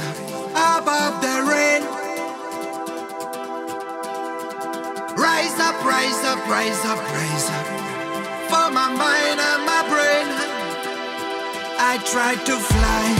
above the rain. Rise up, rise up, rise up, rise up. For my mind and my brain, I try to fly.